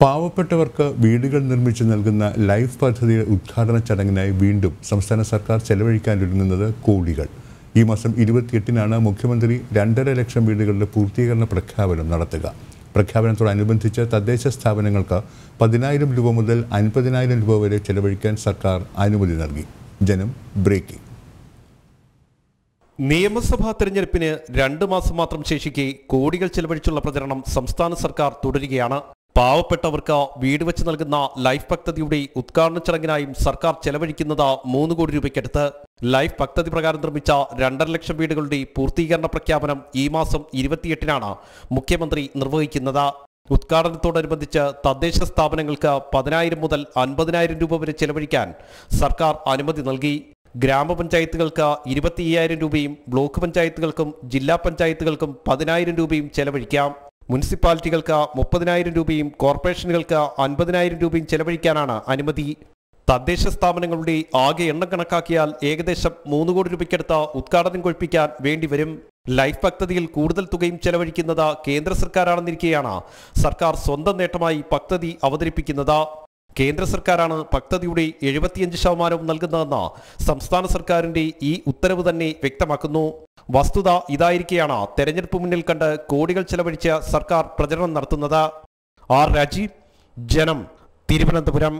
പാവപ്പെട്ടവർക്ക് വീടുകൾ നിർമ്മിച്ചു നൽകുന്ന ലൈഫ് പദ്ധതിയുടെ ഉദ്ഘാടന ചടങ്ങിനായി വീണ്ടും സംസ്ഥാന സർക്കാർ ചെലവഴിക്കാനൊരുങ്ങുന്നത് കോടികൾ. ഈ മാസം ഇരുപത്തിയെട്ടിനാണ് മുഖ്യമന്ത്രി രണ്ടര ലക്ഷം വീടുകളുടെ പൂർത്തീകരണ പ്രഖ്യാപനം നടത്തുക. പ്രഖ്യാപനത്തോടനുബന്ധിച്ച് തദ്ദേശ സ്ഥാപനങ്ങൾക്ക് പതിനായിരം രൂപ മുതൽ അൻപതിനായിരം രൂപ വരെ ചെലവഴിക്കാൻ സർക്കാർ അനുമതി നൽകി. ജനം ബ്രേക്കിംഗ്. നിയമസഭാ തെരഞ്ഞെടുപ്പിന് രണ്ട് മാസം മാത്രം ശേഷിക്കെ കോടികൾ ചെലവഴിച്ചുള്ള പ്രചരണം സംസ്ഥാന സർക്കാർ തുടരുകയാണ്. പാവപ്പെട്ടവർക്ക് വീട് വെച്ച് നൽകുന്ന ലൈഫ് പദ്ധതിയുടെ ഉദ്ഘാടന ചടങ്ങിനായും സർക്കാർ ചെലവഴിക്കുന്നത് മൂന്ന് കോടി രൂപയ്ക്കടുത്ത്. ലൈഫ് പദ്ധതി പ്രകാരം നിർമ്മിച്ച രണ്ടര ലക്ഷം വീടുകളുടെ പൂർത്തീകരണ പ്രഖ്യാപനം ഈ മാസം ഇരുപത്തിയെട്ടിനാണ് മുഖ്യമന്ത്രി നിർവഹിക്കുന്നത്. ഉദ്ഘാടനത്തോടനുബന്ധിച്ച് തദ്ദേശ സ്ഥാപനങ്ങൾക്ക് പതിനായിരം മുതൽ അൻപതിനായിരം രൂപ വരെ ചെലവഴിക്കാൻ സർക്കാർ അനുമതി നൽകി. ഗ്രാമപഞ്ചായത്തുകൾക്ക് ഇരുപത്തി അയ്യായിരം രൂപയും ബ്ലോക്ക് പഞ്ചായത്തുകൾക്കും ജില്ലാ പഞ്ചായത്തുകൾക്കും പതിനായിരം രൂപയും ചെലവഴിക്കാം. മുനിസിപ്പാലിറ്റികൾക്ക് മുപ്പതിനായിരം രൂപയും കോർപ്പറേഷനുകൾക്ക് അൻപതിനായിരം രൂപയും ചെലവഴിക്കാനാണ് അനുമതി. തദ്ദേശ സ്ഥാപനങ്ങളുടെ ആകെ എണ്ണം കണക്കാക്കിയാൽ ഏകദേശം മൂന്ന് കോടി രൂപയ്ക്കടുത്ത് ഉദ്ഘാടനം കൊഴിപ്പിക്കാൻ വേണ്ടിവരും. ലൈഫ് പദ്ധതിയിൽ കൂടുതൽ തുകയും ചെലവഴിക്കുന്നത് കേന്ദ്ര സർക്കാരാണെന്നിരിക്കെയാണ് സർക്കാർ സ്വന്തം നേട്ടമായി പദ്ധതി അവതരിപ്പിക്കുന്നത്. കേന്ദ്ര സർക്കാരാണ് പദ്ധതിയുടെ എഴുപത്തിയഞ്ച് ശതമാനവും നൽകുന്നതെന്ന് സംസ്ഥാന സർക്കാരിന്റെ ഈ ഉത്തരവ് തന്നെ വ്യക്തമാക്കുന്നു. വസ്തുത ഇതായിരിക്കെയാണ് തെരഞ്ഞെടുപ്പ് മുന്നിൽ കണ്ട് കോടികൾ ചെലവഴിച്ച് സർക്കാർ പ്രചരണം നടത്തുന്നത്. ആർ രാജീവ് ജനം തിരുവനന്തപുരം.